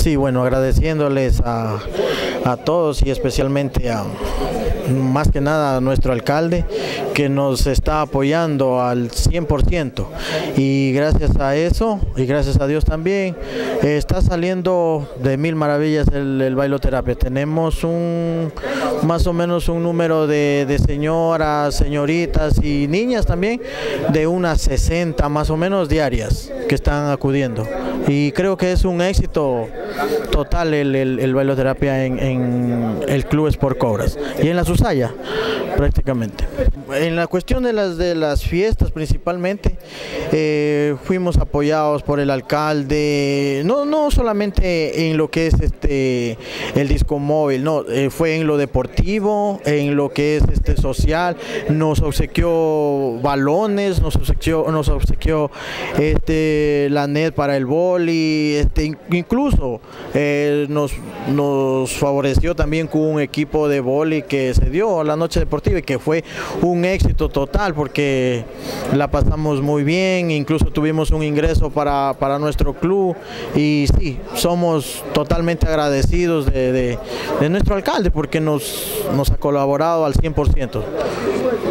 Sí, bueno, agradeciéndoles a, a todos y especialmente a más que nada a nuestro alcalde que nos está apoyando al 100% y gracias a eso y gracias a Dios también está saliendo de mil maravillas el, bailoterapia. Tenemos un más o menos un número de, de señoras, señoritas y niñas también de unas 60 más o menos diarias que están acudiendo y creo que es un éxito total el, el, el bailoterapia en, en, el Club Sport Cobras y en la Susaya prácticamente. En la cuestión de las de las fiestas principalmente eh, fuimos apoyados por el alcalde, no, no solamente en lo que es este el disco móvil, no, eh, fue en lo deportivo, en lo que es este social, nos obsequió balones, nos obsequió, nos obsequió este la net para el boli, este, incluso eh, nos, nos favoreció también con un equipo de boli que se dio a la noche deportiva y que fue un éxito total porque la pasamos muy bien, incluso tuvimos un ingreso para, para nuestro club y sí, somos totalmente agradecidos de, nuestro alcalde porque nos, nos ha colaborado al 100%.